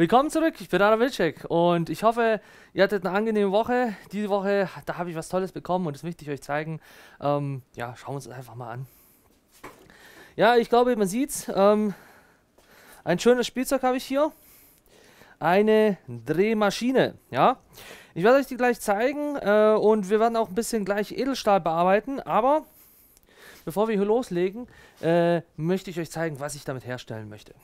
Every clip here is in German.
Willkommen zurück, ich bin Anna Wilczek und ich hoffe, ihr hattet eine angenehme Woche. Diese Woche, da habe ich was Tolles bekommen und das möchte ich euch zeigen. Ähm, ja, schauen wir uns das einfach mal an. Ja, ich glaube, man sieht's. Ähm, ein schönes Spielzeug habe ich hier. Eine Drehmaschine, ja. Ich werde euch die gleich zeigen äh, und wir werden auch ein bisschen gleich Edelstahl bearbeiten, aber bevor wir hier loslegen, äh, möchte ich euch zeigen, was ich damit herstellen möchte.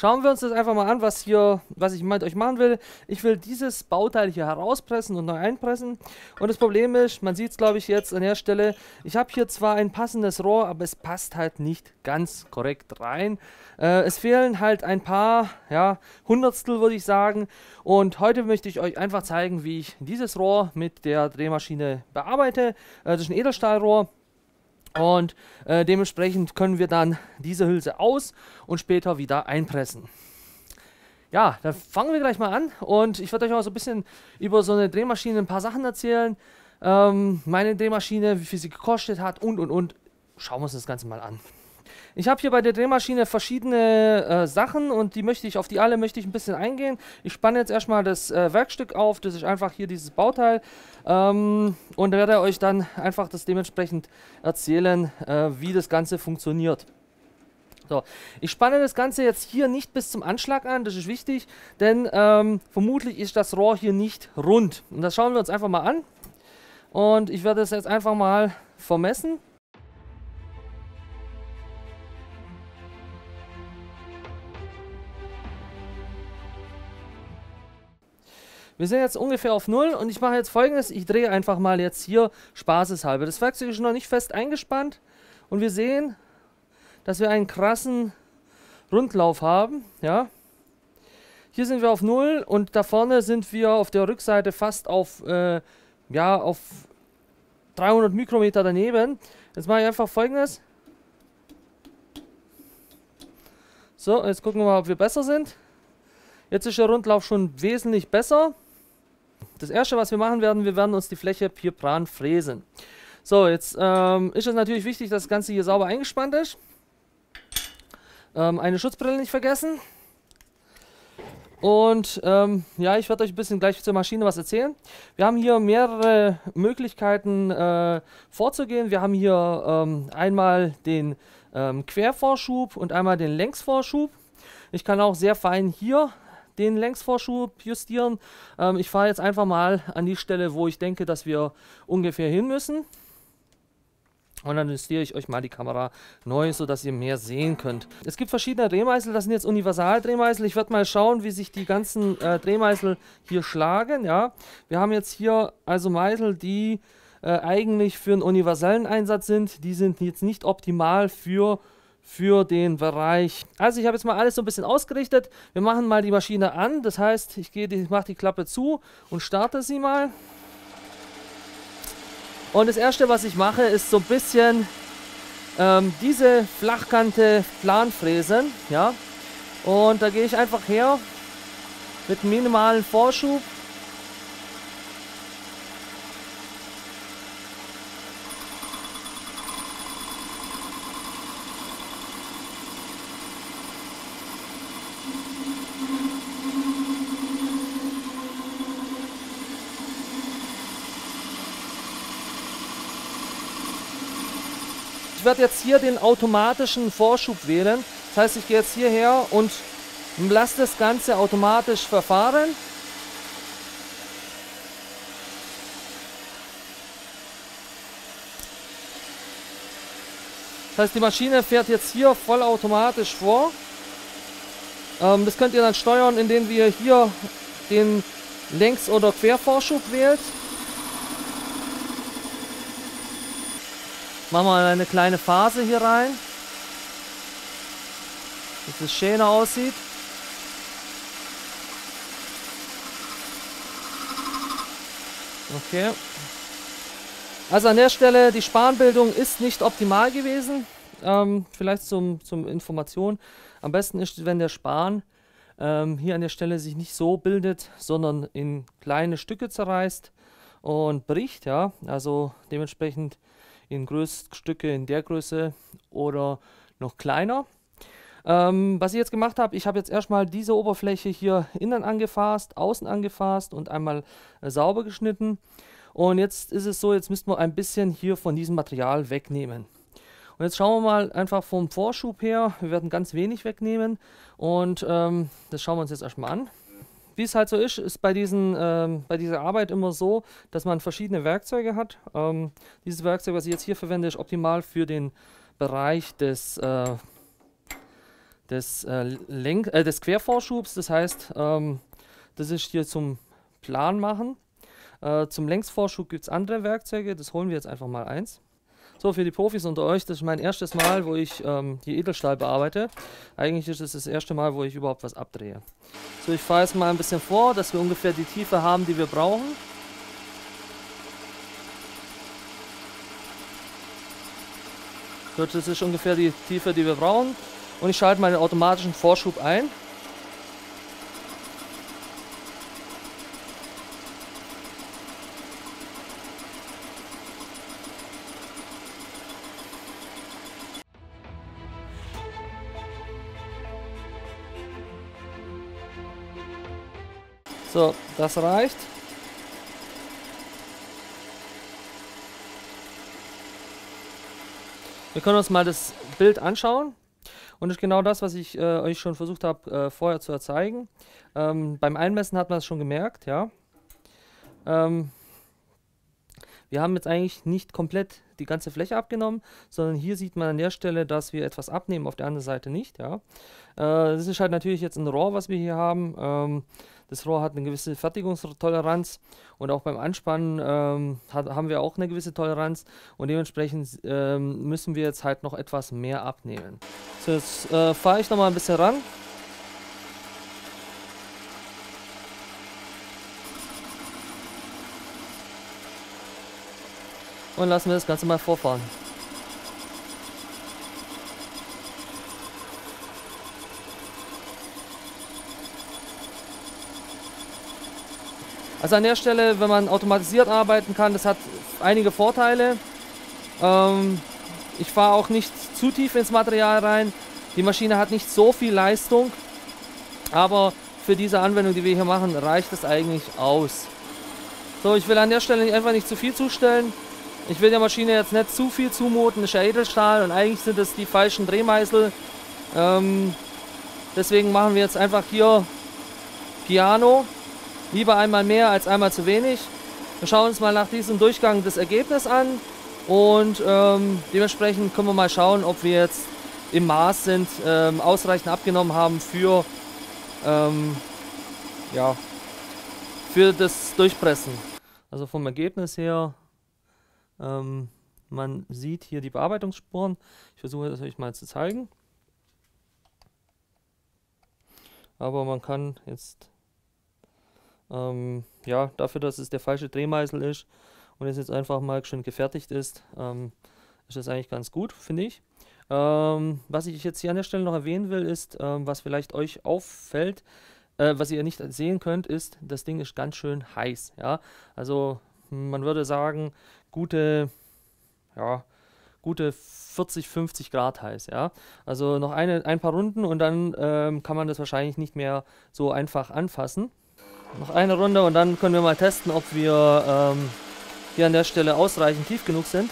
Schauen wir uns das einfach mal an, was hier, was ich mit euch machen will. Ich will dieses Bauteil hier herauspressen und neu einpressen. Und das Problem ist, man sieht es glaube ich jetzt an der Stelle, ich habe hier zwar ein passendes Rohr, aber es passt halt nicht ganz korrekt rein. Äh, es fehlen halt ein paar, ja, Hundertstel würde ich sagen. Und heute möchte ich euch einfach zeigen, wie ich dieses Rohr mit der Drehmaschine bearbeite. Äh, das ist ein Edelstahlrohr. Und äh, dementsprechend können wir dann diese Hülse aus und später wieder einpressen. Ja, dann fangen wir gleich mal an und ich werde euch auch so ein bisschen über so eine Drehmaschine ein paar Sachen erzählen. Ähm, meine Drehmaschine, wie viel sie gekostet hat und und und. Schauen wir uns das Ganze mal an. Ich habe hier bei der Drehmaschine verschiedene äh, Sachen und die möchte ich, auf die alle möchte ich ein bisschen eingehen. Ich spanne jetzt erstmal das äh, Werkstück auf, das ist einfach hier dieses Bauteil ähm, und werde euch dann einfach das dementsprechend erzählen, äh, wie das Ganze funktioniert. So, ich spanne das Ganze jetzt hier nicht bis zum Anschlag an, das ist wichtig, denn ähm, vermutlich ist das Rohr hier nicht rund. Und das schauen wir uns einfach mal an. Und ich werde es jetzt einfach mal vermessen. Wir sind jetzt ungefähr auf Null und ich mache jetzt folgendes. Ich drehe einfach mal jetzt hier spaßeshalber. Das Werkzeug ist noch nicht fest eingespannt und wir sehen, dass wir einen krassen Rundlauf haben. Ja. Hier sind wir auf Null und da vorne sind wir auf der Rückseite fast auf, äh, ja, auf 300 Mikrometer daneben. Jetzt mache ich einfach folgendes. So, jetzt gucken wir mal, ob wir besser sind. Jetzt ist der Rundlauf schon wesentlich besser. Das erste, was wir machen werden, wir werden uns die Fläche Piepran fräsen. So, jetzt ähm, ist es natürlich wichtig, dass das Ganze hier sauber eingespannt ist. Ähm, eine Schutzbrille nicht vergessen. Und ähm, ja, ich werde euch ein bisschen gleich zur Maschine was erzählen. Wir haben hier mehrere Möglichkeiten äh, vorzugehen. Wir haben hier ähm, einmal den ähm, Quervorschub und einmal den Längsvorschub. Ich kann auch sehr fein hier den Längsvorschub justieren. Ähm, ich fahre jetzt einfach mal an die Stelle, wo ich denke, dass wir ungefähr hin müssen. Und dann justiere ich euch mal die Kamera neu, sodass ihr mehr sehen könnt. Es gibt verschiedene Drehmeißel, das sind jetzt Universaldrehmeißel. Ich werde mal schauen, wie sich die ganzen äh, Drehmeißel hier schlagen. Ja, Wir haben jetzt hier also Meißel, die äh, eigentlich für einen universellen Einsatz sind. Die sind jetzt nicht optimal für für den Bereich. Also ich habe jetzt mal alles so ein bisschen ausgerichtet. Wir machen mal die Maschine an. Das heißt, ich, gehe die, mache die Klappe zu und starte sie mal. Und das erste, was ich mache, ist so ein bisschen ähm, diese Flachkante planfräsen. Ja? Und da gehe ich einfach her mit minimalen Vorschub werde jetzt hier den automatischen Vorschub wählen. Das heißt, ich gehe jetzt hierher und lasse das Ganze automatisch verfahren. Das heißt, die Maschine fährt jetzt hier vollautomatisch vor. Ähm, das könnt ihr dann steuern, indem ihr hier den Längs- oder Quervorschub wählt. Machen wir eine kleine Phase hier rein. Dass es schöner aussieht. Okay. Also an der Stelle, die Spanbildung ist nicht optimal gewesen. Ähm, vielleicht zum, zum Information. Am besten ist, wenn der Span ähm, hier an der Stelle sich nicht so bildet, sondern in kleine Stücke zerreißt und bricht. Ja, also dementsprechend in Größstücke in der Größe oder noch kleiner. Ähm, was ich jetzt gemacht habe, ich habe jetzt erstmal diese Oberfläche hier innen angefasst, außen angefasst und einmal äh, sauber geschnitten. Und jetzt ist es so, jetzt müssten wir ein bisschen hier von diesem Material wegnehmen. Und jetzt schauen wir mal einfach vom Vorschub her. Wir werden ganz wenig wegnehmen und ähm, das schauen wir uns jetzt erstmal an. Wie es halt so ist, ist bei, diesen, ähm, bei dieser Arbeit immer so, dass man verschiedene Werkzeuge hat. Ähm, dieses Werkzeug, was ich jetzt hier verwende, ist optimal für den Bereich des, äh, des, äh, Lenk äh, des Quervorschubs. Das heißt, ähm, das ist hier zum Plan machen. Äh, zum Längsvorschub gibt es andere Werkzeuge, das holen wir jetzt einfach mal eins. So, für die Profis unter euch, das ist mein erstes Mal, wo ich ähm, die Edelstahl bearbeite. Eigentlich ist es das erste Mal, wo ich überhaupt was abdrehe. So, ich fahre jetzt mal ein bisschen vor, dass wir ungefähr die Tiefe haben, die wir brauchen. Das ist ungefähr die Tiefe, die wir brauchen. Und ich schalte meinen automatischen Vorschub ein. So, das reicht. Wir können uns mal das Bild anschauen. Und das ist genau das, was ich äh, euch schon versucht habe äh, vorher zu zeigen. Ähm, beim Einmessen hat man es schon gemerkt, ja. Ähm, wir haben jetzt eigentlich nicht komplett die ganze Fläche abgenommen, sondern hier sieht man an der Stelle, dass wir etwas abnehmen, auf der anderen Seite nicht. Ja. Äh, das ist halt natürlich jetzt ein Rohr, was wir hier haben. Ähm, das Rohr hat eine gewisse Fertigungstoleranz und auch beim Anspannen ähm, hat, haben wir auch eine gewisse Toleranz und dementsprechend ähm, müssen wir jetzt halt noch etwas mehr abnehmen. So, jetzt äh, fahre ich nochmal ein bisschen ran. Und lassen wir das Ganze mal vorfahren. Also an der Stelle, wenn man automatisiert arbeiten kann, das hat einige Vorteile. Ähm, ich fahre auch nicht zu tief ins Material rein. Die Maschine hat nicht so viel Leistung, aber für diese Anwendung, die wir hier machen, reicht es eigentlich aus. So, ich will an der Stelle einfach nicht zu viel zustellen. Ich will der Maschine jetzt nicht zu viel zumuten, das ist ja Edelstahl und eigentlich sind es die falschen Drehmeißel. Ähm, deswegen machen wir jetzt einfach hier Piano. Lieber einmal mehr als einmal zu wenig. Wir schauen uns mal nach diesem Durchgang das Ergebnis an und ähm, dementsprechend können wir mal schauen, ob wir jetzt im Maß sind, ähm, ausreichend abgenommen haben für, ähm, ja, für das Durchpressen. Also vom Ergebnis her ähm, man sieht hier die Bearbeitungsspuren. Ich versuche das euch mal zu zeigen. Aber man kann jetzt, ähm, ja, dafür, dass es der falsche Drehmeißel ist und es jetzt einfach mal schön gefertigt ist, ähm, ist das eigentlich ganz gut, finde ich. Ähm, was ich jetzt hier an der Stelle noch erwähnen will, ist, ähm, was vielleicht euch auffällt, äh, was ihr nicht sehen könnt, ist, das Ding ist ganz schön heiß. Ja? Also man würde sagen, gute, ja, gute 40, 50 Grad heiß, ja. Also noch eine, ein paar Runden und dann ähm, kann man das wahrscheinlich nicht mehr so einfach anfassen. Noch eine Runde und dann können wir mal testen, ob wir ähm, hier an der Stelle ausreichend tief genug sind.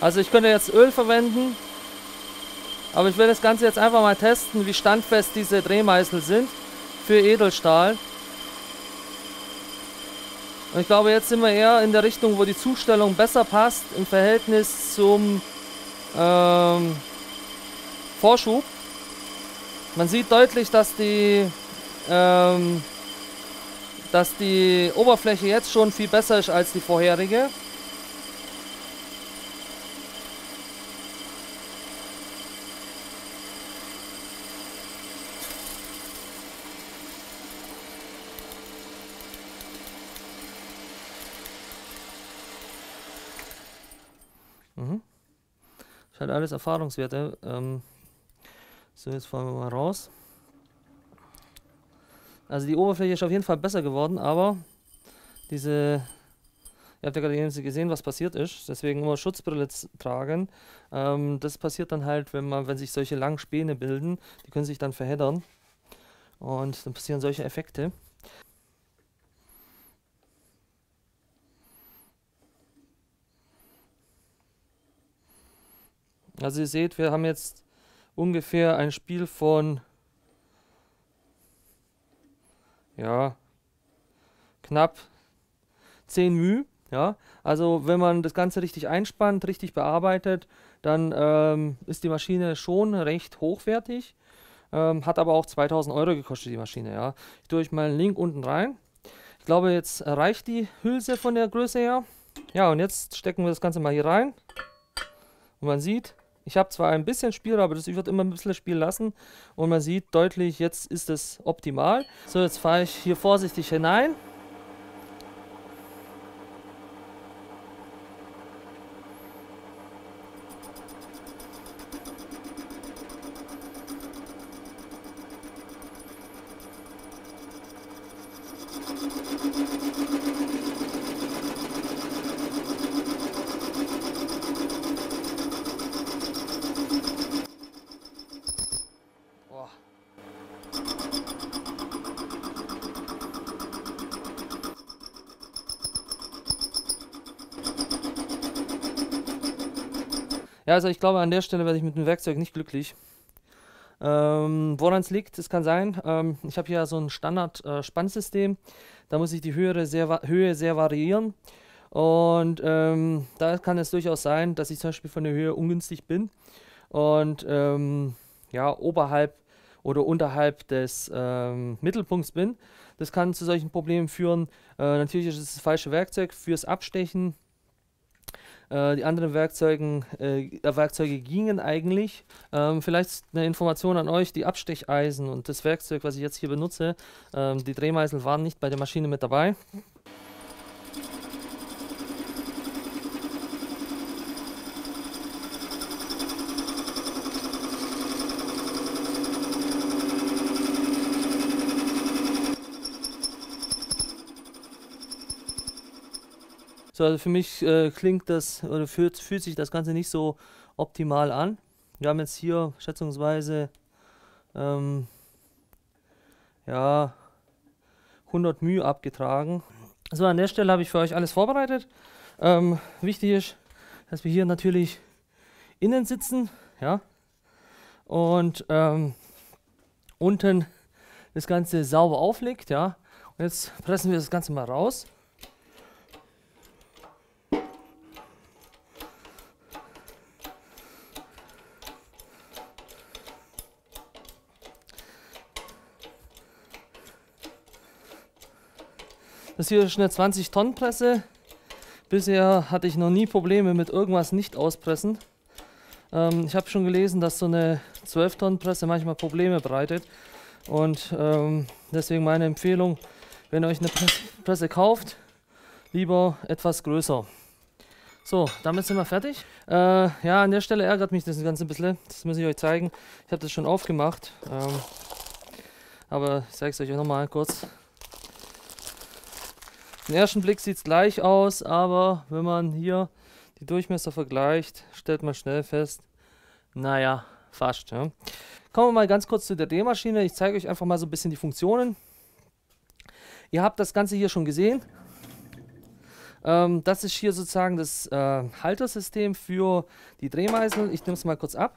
Also ich könnte jetzt Öl verwenden, aber ich will das Ganze jetzt einfach mal testen, wie standfest diese Drehmeißel sind für Edelstahl. Und ich glaube, jetzt sind wir eher in der Richtung, wo die Zustellung besser passt im Verhältnis zum ähm, Vorschub. Man sieht deutlich, dass die, ähm, dass die Oberfläche jetzt schon viel besser ist als die vorherige. Ist halt alles Erfahrungswerte. Ähm, so, jetzt fahren wir mal raus. Also die Oberfläche ist auf jeden Fall besser geworden, aber diese, ihr habt ja gerade gesehen, was passiert ist, deswegen immer Schutzbrille tragen. Ähm, das passiert dann halt, wenn man, wenn sich solche langen Späne bilden, die können sich dann verheddern und dann passieren solche Effekte. Also ihr seht, wir haben jetzt ungefähr ein Spiel von ja, knapp 10 μ. Ja, also wenn man das Ganze richtig einspannt, richtig bearbeitet, dann ähm, ist die Maschine schon recht hochwertig. Ähm, hat aber auch 2000 Euro gekostet, die Maschine. Ja. Ich tue euch mal einen Link unten rein. Ich glaube, jetzt reicht die Hülse von der Größe her. Ja, und jetzt stecken wir das Ganze mal hier rein. Und man sieht, ich habe zwar ein bisschen Spiel, aber das, ich würde immer ein bisschen Spiel lassen. Und man sieht deutlich, jetzt ist es optimal. So, jetzt fahre ich hier vorsichtig hinein. Ja, also ich glaube, an der Stelle werde ich mit dem Werkzeug nicht glücklich. Ähm, Woran es liegt, es kann sein, ähm, ich habe hier so ein Standard-Spannsystem, äh, da muss ich die Höhe sehr, Höhe sehr variieren. Und ähm, da kann es durchaus sein, dass ich zum Beispiel von der Höhe ungünstig bin und ähm, ja, oberhalb oder unterhalb des ähm, Mittelpunkts bin. Das kann zu solchen Problemen führen. Äh, natürlich ist es das falsche Werkzeug fürs Abstechen äh, die anderen Werkzeugen, äh, Werkzeuge gingen eigentlich. Ähm, vielleicht eine Information an euch, die Abstecheisen und das Werkzeug, was ich jetzt hier benutze, ähm, die Drehmeißel waren nicht bei der Maschine mit dabei. So, also für mich äh, klingt das oder fühlt, fühlt sich das Ganze nicht so optimal an. Wir haben jetzt hier schätzungsweise ähm, ja, 100 μ abgetragen. So, an der Stelle habe ich für euch alles vorbereitet. Ähm, wichtig ist, dass wir hier natürlich innen sitzen, ja, und ähm, unten das Ganze sauber auflegt, ja. Und jetzt pressen wir das Ganze mal raus. Das hier eine 20 Tonnen Presse. Bisher hatte ich noch nie Probleme mit irgendwas nicht auspressen. Ähm, ich habe schon gelesen, dass so eine 12 Tonnen Presse manchmal Probleme bereitet. Und ähm, deswegen meine Empfehlung, wenn ihr euch eine Presse kauft, lieber etwas größer. So, damit sind wir fertig. Äh, ja, an der Stelle ärgert mich das Ganze ein bisschen. Das muss ich euch zeigen. Ich habe das schon aufgemacht. Ähm, aber ich zeige es euch nochmal kurz. Den ersten Blick sieht es gleich aus, aber wenn man hier die Durchmesser vergleicht, stellt man schnell fest, naja, fast. Ja. Kommen wir mal ganz kurz zu der D-Maschine. Ich zeige euch einfach mal so ein bisschen die Funktionen. Ihr habt das Ganze hier schon gesehen. Ähm, das ist hier sozusagen das äh, Haltersystem für die Drehmeißel. Ich nehme es mal kurz ab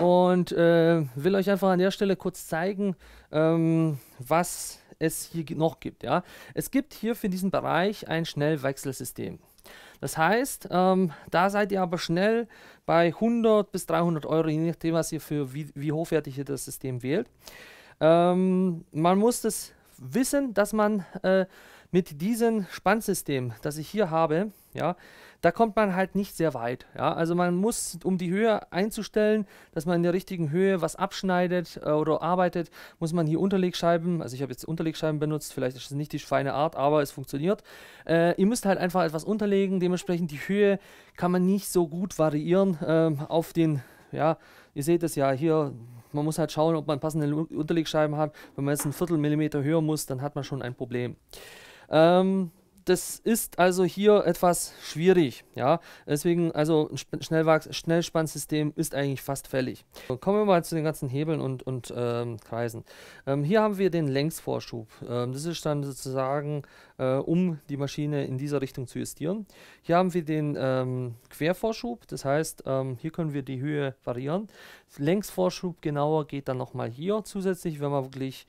und äh, will euch einfach an der Stelle kurz zeigen, ähm, was es hier noch gibt. Ja? Es gibt hier für diesen Bereich ein Schnellwechselsystem. Das heißt, ähm, da seid ihr aber schnell bei 100 bis 300 Euro, je nachdem, was ihr für wie, wie hochwertig ihr das System wählt. Ähm, man muss das wissen, dass man äh, mit diesem Spannsystem, das ich hier habe, ja, da kommt man halt nicht sehr weit. Ja? Also man muss, um die Höhe einzustellen, dass man in der richtigen Höhe was abschneidet äh, oder arbeitet, muss man hier Unterlegscheiben, also ich habe jetzt Unterlegscheiben benutzt, vielleicht ist es nicht die feine Art, aber es funktioniert. Äh, ihr müsst halt einfach etwas unterlegen, dementsprechend die Höhe kann man nicht so gut variieren äh, auf den, ja, ihr seht es ja hier, man muss halt schauen, ob man passende Unterlegscheiben hat. Wenn man jetzt ein Viertelmillimeter höher muss, dann hat man schon ein Problem. Ähm, das ist also hier etwas schwierig. Ja? Deswegen, also ein Schnellwachs Schnellspannsystem ist eigentlich fast fällig. Kommen wir mal zu den ganzen Hebeln und, und ähm, Kreisen. Ähm, hier haben wir den Längsvorschub. Ähm, das ist dann sozusagen, äh, um die Maschine in dieser Richtung zu justieren. Hier haben wir den ähm, Quervorschub, das heißt, ähm, hier können wir die Höhe variieren. Längsvorschub genauer geht dann nochmal hier zusätzlich, wenn man wirklich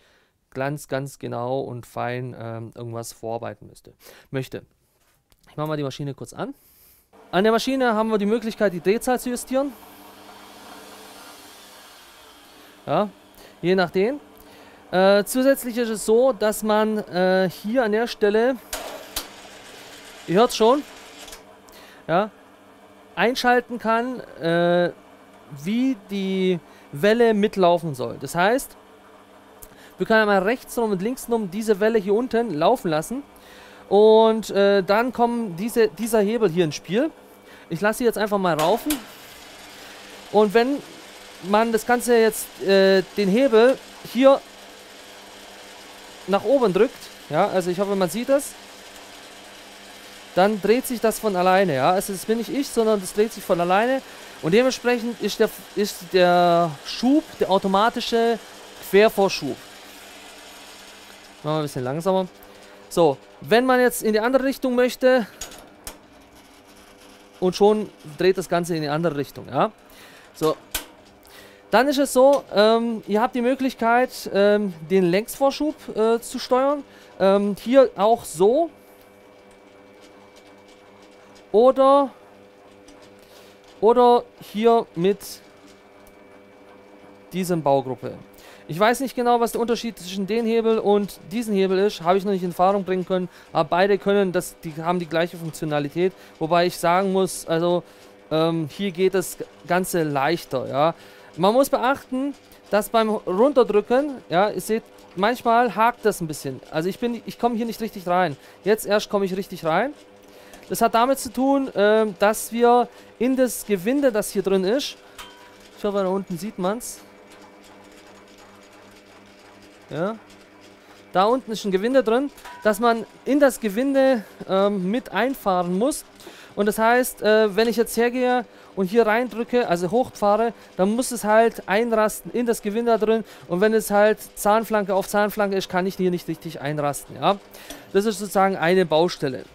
ganz, ganz genau und fein ähm, irgendwas vorarbeiten müsste, möchte. Ich mache mal die Maschine kurz an. An der Maschine haben wir die Möglichkeit, die Drehzahl zu justieren. Ja, je nachdem. Äh, zusätzlich ist es so, dass man äh, hier an der Stelle, ihr hört schon, ja, einschalten kann, äh, wie die Welle mitlaufen soll. Das heißt, wir können einmal rechts rum und links rum diese Welle hier unten laufen lassen. Und äh, dann kommt diese, dieser Hebel hier ins Spiel. Ich lasse sie jetzt einfach mal raufen. Und wenn man das Ganze jetzt, äh, den Hebel hier nach oben drückt, ja, also ich hoffe, man sieht das, dann dreht sich das von alleine, ja. Also das bin nicht ich, sondern das dreht sich von alleine. Und dementsprechend ist der, ist der Schub, der automatische Quervorschub. Machen wir ein bisschen langsamer. So, wenn man jetzt in die andere Richtung möchte und schon dreht das Ganze in die andere Richtung, ja. So, dann ist es so, ähm, ihr habt die Möglichkeit, ähm, den Längsvorschub äh, zu steuern. Ähm, hier auch so. Oder, oder hier mit diesem Baugruppe. Ich weiß nicht genau, was der Unterschied zwischen dem Hebel und diesem Hebel ist. Habe ich noch nicht in Erfahrung bringen können. Aber beide können, das, die haben die gleiche Funktionalität. Wobei ich sagen muss, also ähm, hier geht das Ganze leichter. Ja. Man muss beachten, dass beim Runterdrücken, ja, ihr seht, manchmal hakt das ein bisschen. Also ich bin, ich komme hier nicht richtig rein. Jetzt erst komme ich richtig rein. Das hat damit zu tun, äh, dass wir in das Gewinde, das hier drin ist, ich hoffe, da unten sieht man es, ja. Da unten ist ein Gewinde drin, dass man in das Gewinde ähm, mit einfahren muss. Und das heißt, äh, wenn ich jetzt hergehe und hier reindrücke, also hochfahre, dann muss es halt einrasten in das Gewinde drin. Und wenn es halt Zahnflanke auf Zahnflanke ist, kann ich hier nicht richtig einrasten. Ja? Das ist sozusagen eine Baustelle.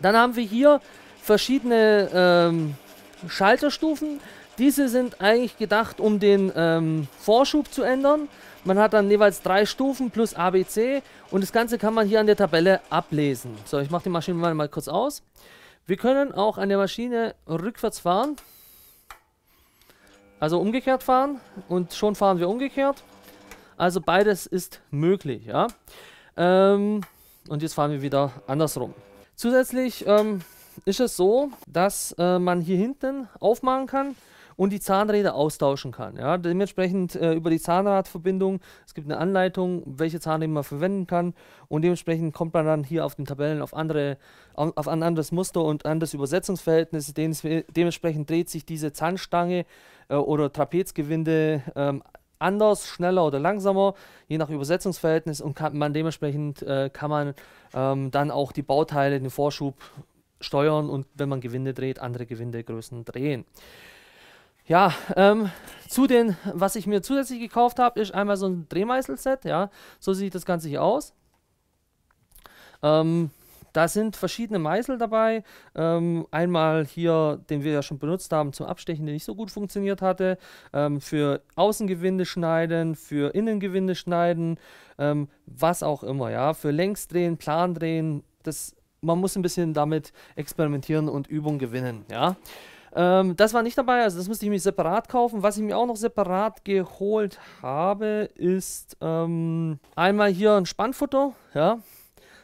Dann haben wir hier verschiedene ähm, Schalterstufen. Diese sind eigentlich gedacht, um den ähm, Vorschub zu ändern. Man hat dann jeweils drei Stufen plus ABC und das Ganze kann man hier an der Tabelle ablesen. So, ich mache die Maschine mal, mal kurz aus. Wir können auch an der Maschine rückwärts fahren. Also umgekehrt fahren und schon fahren wir umgekehrt. Also beides ist möglich, ja. Ähm, und jetzt fahren wir wieder andersrum. Zusätzlich ähm, ist es so, dass äh, man hier hinten aufmachen kann und die Zahnräder austauschen kann. Ja? Dementsprechend äh, über die Zahnradverbindung, es gibt eine Anleitung, welche Zahnräder man verwenden kann und dementsprechend kommt man dann hier auf den Tabellen auf, andere, auf, auf ein anderes Muster und anderes Übersetzungsverhältnis. dementsprechend dreht sich diese Zahnstange äh, oder Trapezgewinde ähm, anders, schneller oder langsamer, je nach Übersetzungsverhältnis und kann man dementsprechend äh, kann man ähm, dann auch die Bauteile, den Vorschub steuern und wenn man Gewinde dreht, andere Gewindegrößen drehen. Ja, ähm, zu den, was ich mir zusätzlich gekauft habe, ist einmal so ein Drehmeißel-Set, ja, so sieht das Ganze hier aus. Ähm, da sind verschiedene Meißel dabei. Ähm, einmal hier, den wir ja schon benutzt haben zum Abstechen, der nicht so gut funktioniert hatte. Ähm, für Außengewinde schneiden, für Innengewinde schneiden, ähm, was auch immer, ja. Für Längsdrehen, Plandrehen, das, man muss ein bisschen damit experimentieren und Übung gewinnen, ja. Ähm, das war nicht dabei, also das musste ich mir separat kaufen. Was ich mir auch noch separat geholt habe, ist ähm, einmal hier ein Spannfutter, ja.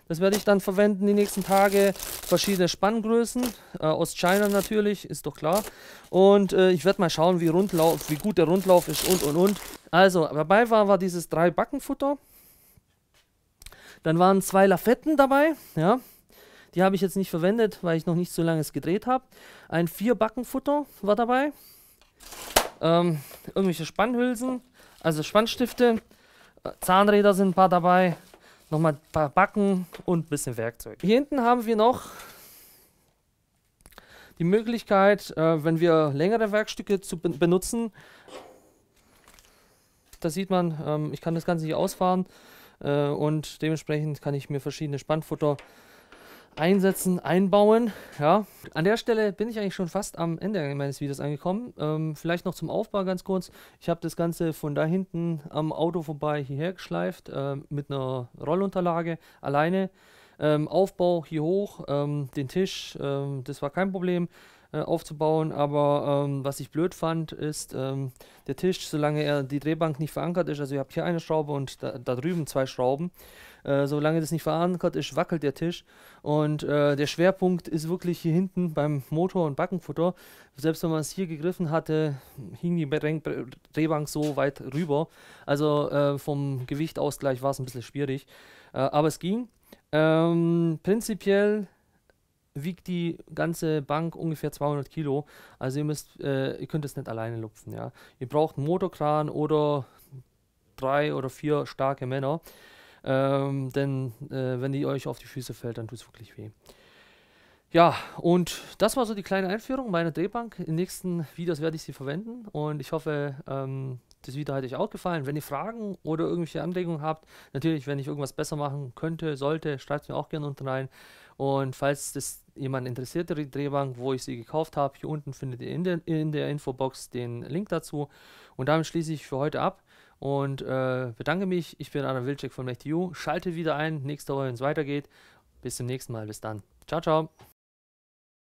Das werde ich dann verwenden die nächsten Tage. Verschiedene Spanngrößen. Äh, aus China natürlich, ist doch klar. Und äh, ich werde mal schauen, wie, Rundlauf, wie gut der Rundlauf ist und und und. Also, dabei war, war dieses drei Backenfutter. Dann waren zwei Lafetten dabei, ja. Die habe ich jetzt nicht verwendet, weil ich noch nicht so lange es gedreht habe. Ein vier Backenfutter war dabei. Ähm, irgendwelche Spannhülsen, also Spannstifte. Äh, Zahnräder sind ein paar dabei. Nochmal ein paar Backen und ein bisschen Werkzeug. Hier hinten haben wir noch die Möglichkeit, äh, wenn wir längere Werkstücke zu be benutzen, da sieht man, ähm, ich kann das Ganze hier ausfahren äh, und dementsprechend kann ich mir verschiedene Spannfutter einsetzen, einbauen. Ja. An der Stelle bin ich eigentlich schon fast am Ende meines Videos angekommen. Ähm, vielleicht noch zum Aufbau ganz kurz. Ich habe das Ganze von da hinten am Auto vorbei hierher geschleift äh, mit einer Rollunterlage alleine. Ähm, Aufbau hier hoch, ähm, den Tisch, ähm, das war kein Problem äh, aufzubauen, aber ähm, was ich blöd fand, ist ähm, der Tisch, solange er die Drehbank nicht verankert ist, also ihr habt hier eine Schraube und da, da drüben zwei Schrauben, äh, solange das nicht verankert ist, wackelt der Tisch und äh, der Schwerpunkt ist wirklich hier hinten beim Motor und Backenfutter. Selbst wenn man es hier gegriffen hatte, hing die Drehbank so weit rüber, also äh, vom Gewichtausgleich war es ein bisschen schwierig, äh, aber es ging. Ähm, prinzipiell wiegt die ganze Bank ungefähr 200 Kilo. Also ihr müsst, äh, ihr könnt es nicht alleine lupfen. Ja, ihr braucht einen Motorkran oder drei oder vier starke Männer, ähm, denn äh, wenn die euch auf die Füße fällt, dann tut es wirklich weh. Ja, und das war so die kleine Einführung meiner Drehbank. In den nächsten Videos werde ich sie verwenden und ich hoffe, ähm, das Video hat euch auch gefallen. Wenn ihr Fragen oder irgendwelche Anregungen habt, natürlich, wenn ich irgendwas besser machen könnte, sollte, schreibt es mir auch gerne unten rein. Und falls das jemand interessiert, die Drehbank, wo ich sie gekauft habe, hier unten findet ihr in der, in der Infobox den Link dazu. Und damit schließe ich für heute ab und äh, bedanke mich. Ich bin Anna Wilczek von MechTU. Schalte wieder ein nächste Woche, wenn es weitergeht. Bis zum nächsten Mal. Bis dann. Ciao, ciao.